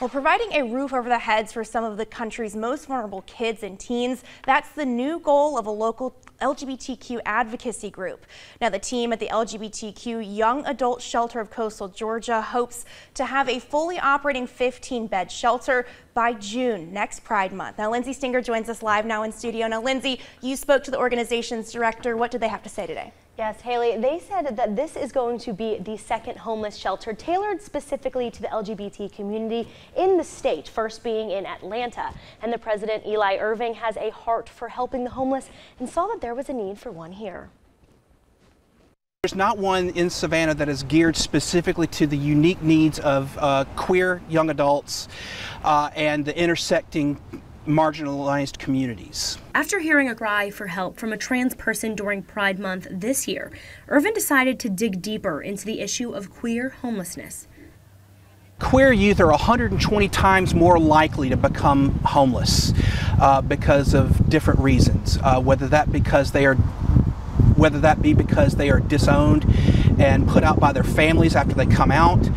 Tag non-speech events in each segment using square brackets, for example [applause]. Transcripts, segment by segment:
Well, providing a roof over the heads for some of the country's most vulnerable kids and teens, that's the new goal of a local LGBTQ advocacy group. Now, the team at the LGBTQ Young Adult Shelter of Coastal Georgia hopes to have a fully operating 15-bed shelter by June, next Pride Month. Now, Lindsay Stinger joins us live now in studio. Now, Lindsay, you spoke to the organization's director. What did they have to say today? Yes, Haley, they said that this is going to be the second homeless shelter tailored specifically to the LGBT community in the state, first being in Atlanta. And the president, Eli Irving, has a heart for helping the homeless and saw that there was a need for one here. There's not one in Savannah that is geared specifically to the unique needs of uh, queer young adults uh, and the intersecting marginalized communities. After hearing a cry for help from a trans person during Pride Month this year, Irvin decided to dig deeper into the issue of queer homelessness. Queer youth are 120 times more likely to become homeless uh, because of different reasons, uh, whether that because they are whether that be because they are disowned and put out by their families after they come out,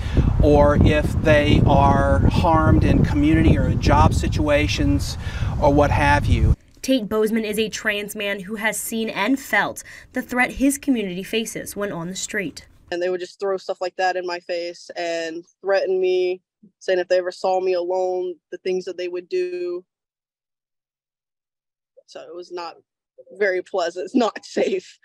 or if they are harmed in community or job situations or what have you. Tate Bozeman is a trans man who has seen and felt the threat his community faces when on the street. And they would just throw stuff like that in my face and threaten me, saying if they ever saw me alone, the things that they would do. So it was not very pleasant. It's not [laughs] safe.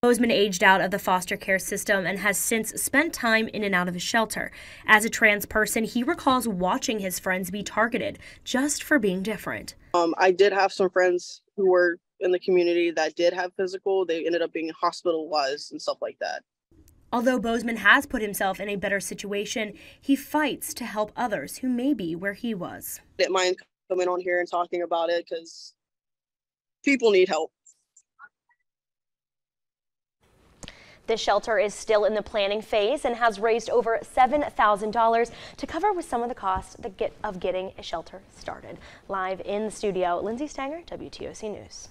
Bozeman aged out of the foster care system and has since spent time in and out of a shelter. As a trans person, he recalls watching his friends be targeted just for being different. Um, I did have some friends who were in the community that did have physical. They ended up being hospitalized and stuff like that. Although Bozeman has put himself in a better situation, he fights to help others who may be where he was. I didn't mind coming on here and talking about it because people need help. This shelter is still in the planning phase and has raised over $7,000 to cover with some of the costs of getting a shelter started. Live in the studio, Lindsay Stanger, WTOC News.